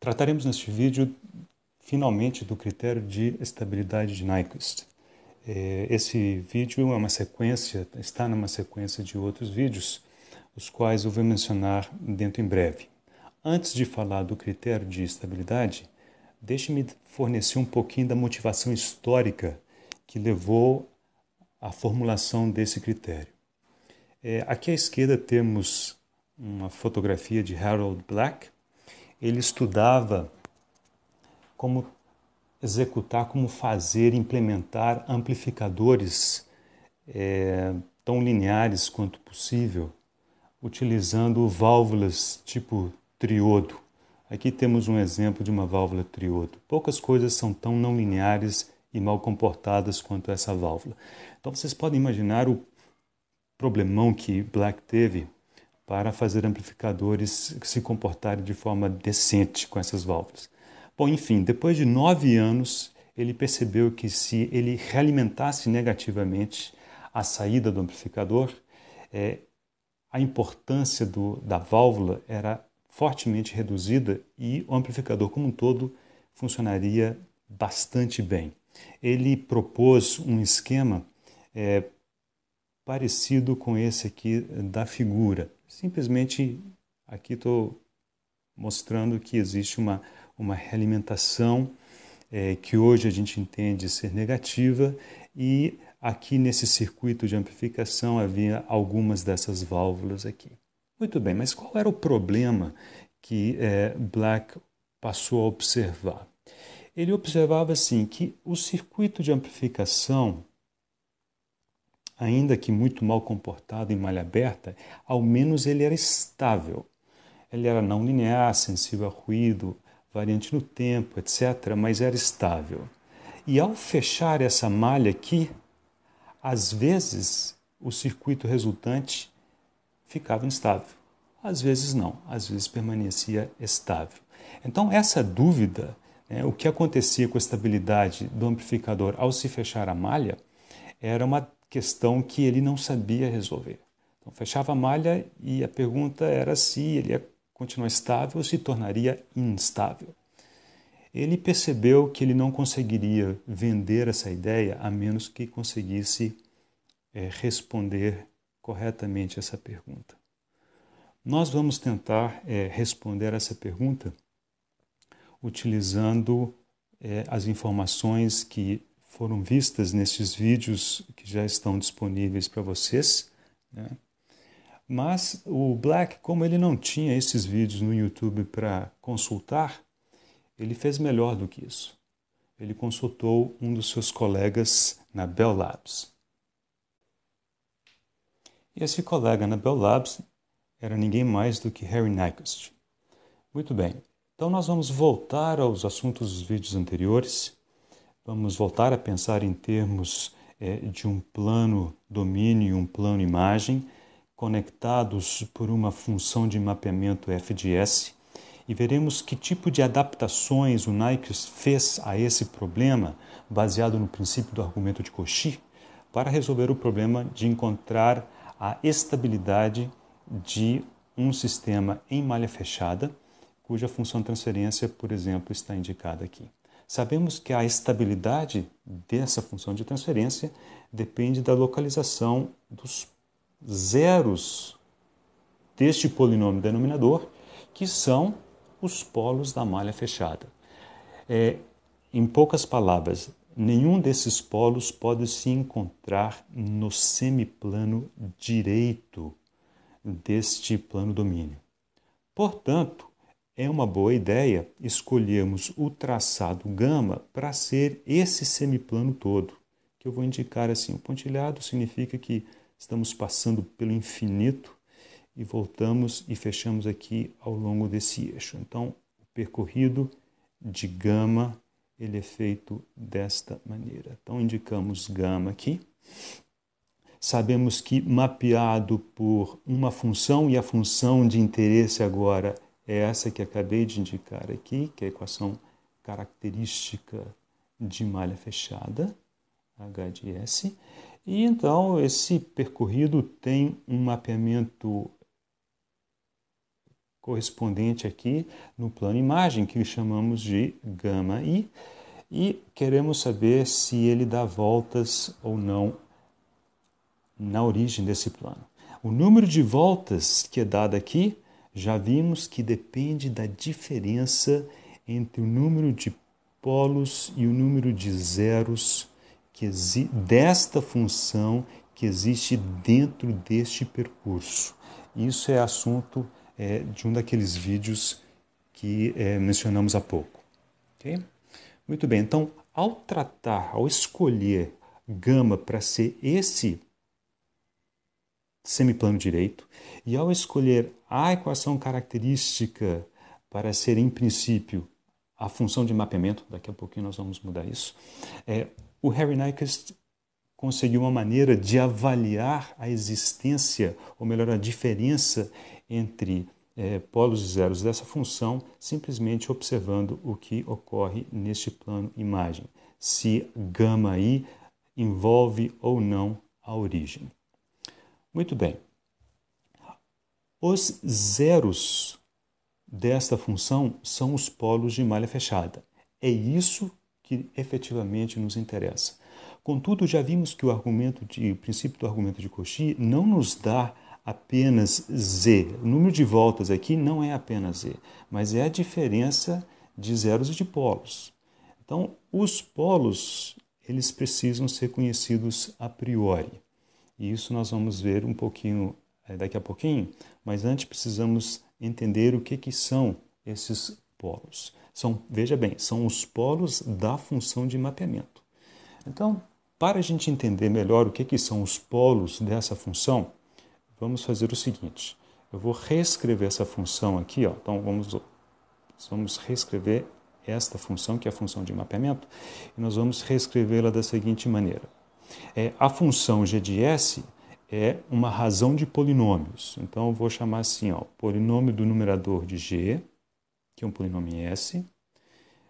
Trataremos neste vídeo finalmente do critério de estabilidade de Nyquist. É, esse vídeo é uma sequência, está numa sequência de outros vídeos, os quais eu vou mencionar dentro em breve. Antes de falar do critério de estabilidade, deixe-me fornecer um pouquinho da motivação histórica que levou à formulação desse critério. É, aqui à esquerda temos uma fotografia de Harold Black, ele estudava como executar, como fazer, implementar amplificadores é, tão lineares quanto possível, utilizando válvulas tipo triodo. Aqui temos um exemplo de uma válvula triodo. Poucas coisas são tão não lineares e mal comportadas quanto essa válvula. Então vocês podem imaginar o problemão que Black teve para fazer amplificadores se comportarem de forma decente com essas válvulas. Bom, enfim, depois de nove anos, ele percebeu que se ele realimentasse negativamente a saída do amplificador, é, a importância do, da válvula era fortemente reduzida e o amplificador como um todo funcionaria bastante bem. Ele propôs um esquema é, parecido com esse aqui da figura. Simplesmente aqui estou mostrando que existe uma, uma realimentação é, que hoje a gente entende ser negativa e aqui nesse circuito de amplificação havia algumas dessas válvulas aqui. Muito bem, mas qual era o problema que é, Black passou a observar? Ele observava assim que o circuito de amplificação ainda que muito mal comportado em malha aberta, ao menos ele era estável. Ele era não linear, sensível a ruído, variante no tempo, etc., mas era estável. E ao fechar essa malha aqui, às vezes o circuito resultante ficava instável, às vezes não, às vezes permanecia estável. Então, essa dúvida, né, o que acontecia com a estabilidade do amplificador ao se fechar a malha, era uma questão que ele não sabia resolver. Então, fechava a malha e a pergunta era se ele ia continuar estável ou se tornaria instável. Ele percebeu que ele não conseguiria vender essa ideia a menos que conseguisse é, responder corretamente essa pergunta. Nós vamos tentar é, responder essa pergunta utilizando é, as informações que foram vistas nesses vídeos que já estão disponíveis para vocês. Né? Mas o Black, como ele não tinha esses vídeos no YouTube para consultar, ele fez melhor do que isso. Ele consultou um dos seus colegas na Bell Labs. E esse colega na Bell Labs era ninguém mais do que Harry Nyquist. Muito bem, então nós vamos voltar aos assuntos dos vídeos anteriores Vamos voltar a pensar em termos é, de um plano domínio e um plano imagem conectados por uma função de mapeamento FDS e veremos que tipo de adaptações o Nike fez a esse problema baseado no princípio do argumento de Cauchy para resolver o problema de encontrar a estabilidade de um sistema em malha fechada, cuja função transferência, por exemplo, está indicada aqui. Sabemos que a estabilidade dessa função de transferência depende da localização dos zeros deste polinômio denominador, que são os polos da malha fechada. É, em poucas palavras, nenhum desses polos pode se encontrar no semiplano direito deste plano domínio. Portanto, é uma boa ideia escolhermos o traçado gama para ser esse semiplano todo, que eu vou indicar assim. O pontilhado significa que estamos passando pelo infinito e voltamos e fechamos aqui ao longo desse eixo. Então, o percorrido de gama ele é feito desta maneira. Então, indicamos gama aqui. Sabemos que mapeado por uma função, e a função de interesse agora é essa que acabei de indicar aqui, que é a equação característica de malha fechada, H de S. E então esse percorrido tem um mapeamento correspondente aqui no plano imagem, que chamamos de gama i, e queremos saber se ele dá voltas ou não na origem desse plano. O número de voltas que é dado aqui, já vimos que depende da diferença entre o número de polos e o número de zeros que desta função que existe dentro deste percurso. Isso é assunto é, de um daqueles vídeos que é, mencionamos há pouco. Okay? Muito bem, então, ao tratar, ao escolher gama para ser esse semiplano direito e ao escolher a equação característica para ser, em princípio, a função de mapeamento, daqui a pouquinho nós vamos mudar isso, é, o Harry Nyquist conseguiu uma maneira de avaliar a existência, ou melhor, a diferença entre é, polos e zeros dessa função, simplesmente observando o que ocorre neste plano imagem, se gama i envolve ou não a origem. Muito bem. Os zeros desta função são os polos de malha fechada. É isso que efetivamente nos interessa. Contudo, já vimos que o argumento de, o princípio do argumento de Cauchy não nos dá apenas z. O número de voltas aqui não é apenas z, mas é a diferença de zeros e de polos. Então, os polos, eles precisam ser conhecidos a priori. E isso nós vamos ver um pouquinho daqui a pouquinho, mas antes precisamos entender o que, que são esses polos. São, veja bem, são os polos da função de mapeamento. Então, para a gente entender melhor o que, que são os polos dessa função, vamos fazer o seguinte. Eu vou reescrever essa função aqui. Ó. Então, vamos, vamos reescrever esta função, que é a função de mapeamento, e nós vamos reescrevê-la da seguinte maneira. É, a função g de s é uma razão de polinômios. Então, eu vou chamar assim, ó, polinômio do numerador de g, que é um polinômio S,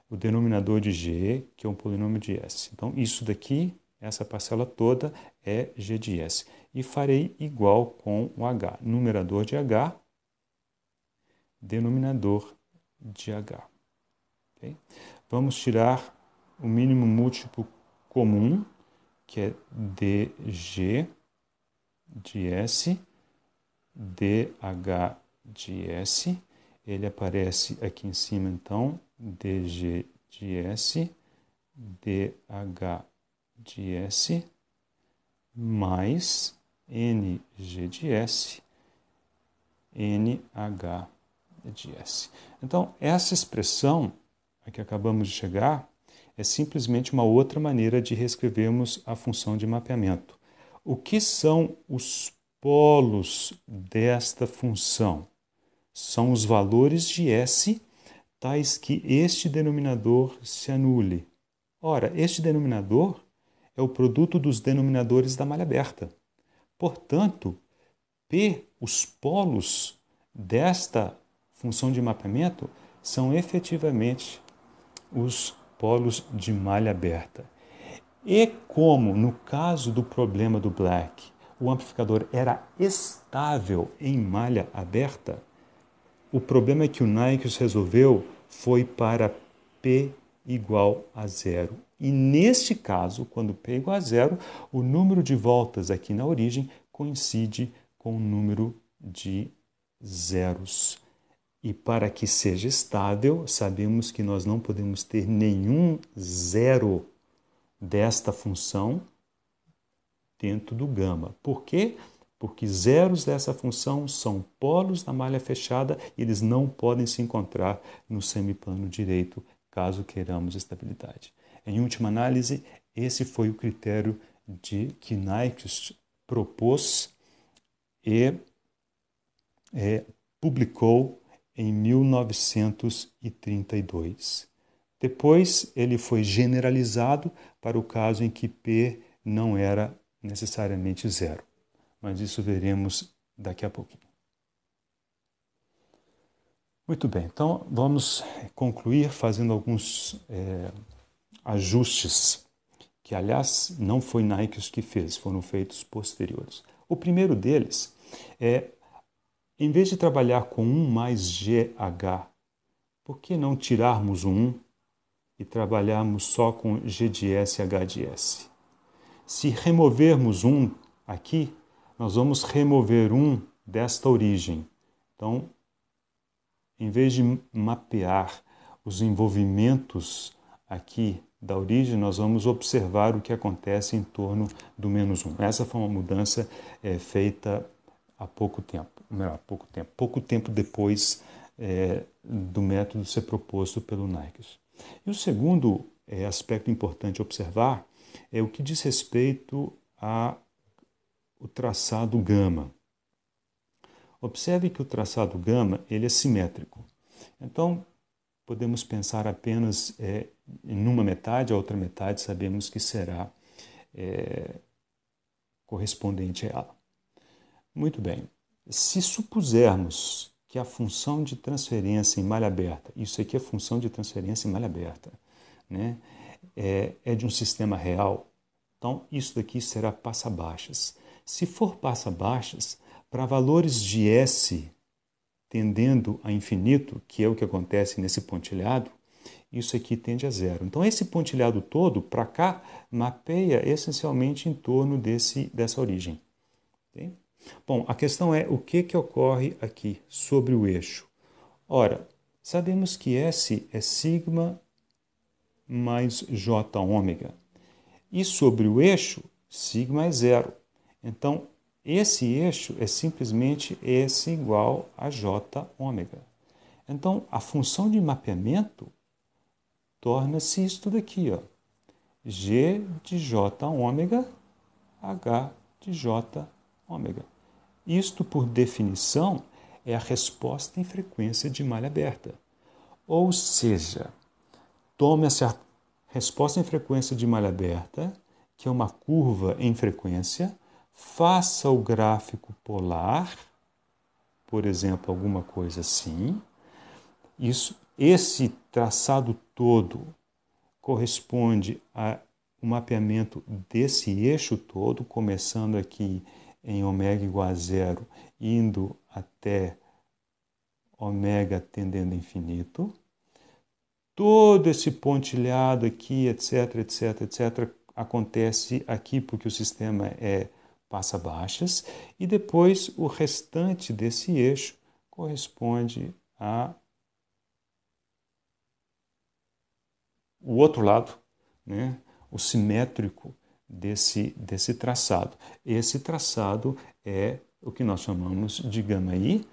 o denominador de g, que é um polinômio de S. Então, isso daqui, essa parcela toda, é g de S. E farei igual com o h, numerador de h, denominador de h. Okay? Vamos tirar o mínimo múltiplo comum, que é dg de S, dH de S, ele aparece aqui em cima então, dg de S, dH de S, mais ng de S, nh de S. Então, essa expressão a que acabamos de chegar é simplesmente uma outra maneira de reescrevermos a função de mapeamento. O que são os polos desta função? São os valores de S tais que este denominador se anule. Ora, este denominador é o produto dos denominadores da malha aberta. Portanto, P, os polos desta função de mapeamento, são efetivamente os polos de malha aberta. E como no caso do problema do Black, o amplificador era estável em malha aberta, o problema que o Nyquist resolveu foi para P igual a zero. E neste caso, quando P igual a zero, o número de voltas aqui na origem coincide com o número de zeros. E para que seja estável, sabemos que nós não podemos ter nenhum zero desta função dentro do gama. Por quê? Porque zeros dessa função são polos da malha fechada e eles não podem se encontrar no semiplano direito caso queiramos estabilidade. Em última análise, esse foi o critério de que Nyquist propôs e é, publicou em 1932. Depois ele foi generalizado para o caso em que P não era necessariamente zero, mas isso veremos daqui a pouquinho. Muito bem, então vamos concluir fazendo alguns é, ajustes, que aliás não foi Nike que fez, foram feitos posteriores. O primeiro deles é em vez de trabalhar com 1 mais GH, por que não tirarmos o 1 e trabalharmos só com G de S e H de S? Se removermos um aqui, nós vamos remover um desta origem. Então, em vez de mapear os envolvimentos aqui da origem, nós vamos observar o que acontece em torno do menos um. Essa foi uma mudança é, feita há pouco tempo, melhor, pouco tempo, pouco tempo depois é, do método ser proposto pelo Nike. E o segundo é, aspecto importante observar é o que diz respeito ao traçado gama. Observe que o traçado gama ele é simétrico. Então, podemos pensar apenas é, em uma metade, a outra metade sabemos que será é, correspondente a ela. Muito bem. Se supusermos que a função de transferência em malha aberta, isso aqui é função de transferência em malha aberta, né? é, é de um sistema real, então isso daqui será passa-baixas. Se for passa-baixas, para valores de S tendendo a infinito, que é o que acontece nesse pontilhado, isso aqui tende a zero. Então esse pontilhado todo, para cá, mapeia essencialmente em torno desse, dessa origem. Okay? Bom, a questão é o que, que ocorre aqui sobre o eixo. Ora, sabemos que S é sigma mais j ômega. E sobre o eixo, sigma é zero. Então, esse eixo é simplesmente S igual a j ômega. Então, a função de mapeamento torna-se isto daqui, ó. G de j ômega, H de j ômega. Isto, por definição, é a resposta em frequência de malha aberta. Ou seja, Tome-se a resposta em frequência de malha aberta, que é uma curva em frequência, faça o gráfico polar, por exemplo, alguma coisa assim. Isso, esse traçado todo corresponde a mapeamento desse eixo todo, começando aqui em ômega igual a zero, indo até ômega tendendo a infinito todo esse pontilhado aqui, etc, etc, etc, acontece aqui porque o sistema é passa baixas e depois o restante desse eixo corresponde a o outro lado, né? o simétrico desse, desse traçado. Esse traçado é o que nós chamamos de gama I,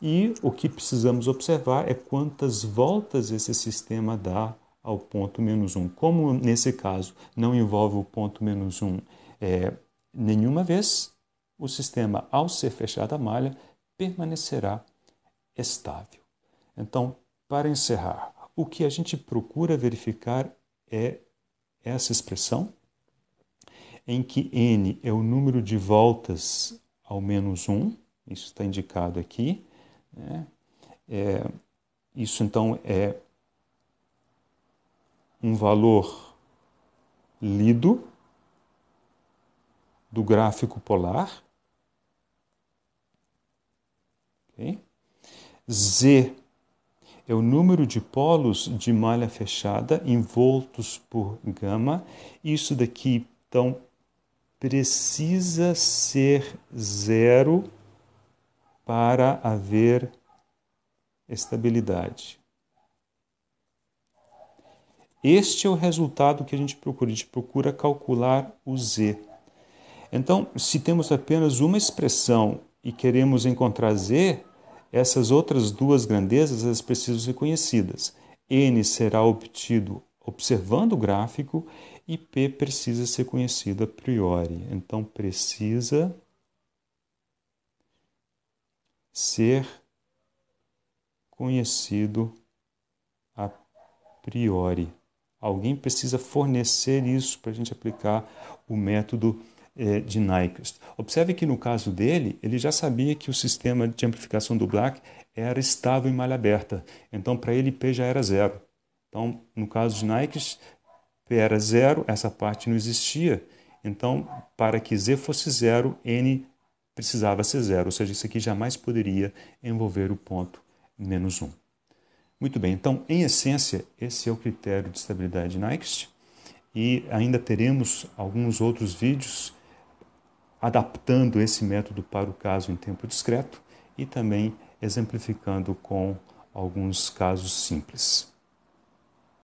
e o que precisamos observar é quantas voltas esse sistema dá ao ponto menos 1. Como nesse caso não envolve o ponto menos 1 é, nenhuma vez, o sistema, ao ser fechado a malha, permanecerá estável. Então, para encerrar, o que a gente procura verificar é essa expressão, em que n é o número de voltas ao menos 1, isso está indicado aqui. Né? É, isso então é um valor lido do gráfico polar. Okay? Z é o número de polos de malha fechada envoltos por gama. Isso daqui, então, precisa ser zero para haver estabilidade. Este é o resultado que a gente procura. A gente procura calcular o z. Então, se temos apenas uma expressão e queremos encontrar z, essas outras duas grandezas elas precisam ser conhecidas. n será obtido observando o gráfico e P precisa ser conhecido a priori. Então, precisa ser conhecido a priori. Alguém precisa fornecer isso para a gente aplicar o método eh, de Nyquist. Observe que no caso dele, ele já sabia que o sistema de amplificação do Black era estável em malha aberta. Então, para ele, P já era zero. Então, no caso de Nyquist, P era zero, essa parte não existia. Então, para que Z fosse zero, N precisava ser zero, ou seja, isso aqui jamais poderia envolver o ponto menos 1. Muito bem, então, em essência, esse é o critério de estabilidade de Nyquist e ainda teremos alguns outros vídeos adaptando esse método para o caso em tempo discreto e também exemplificando com alguns casos simples.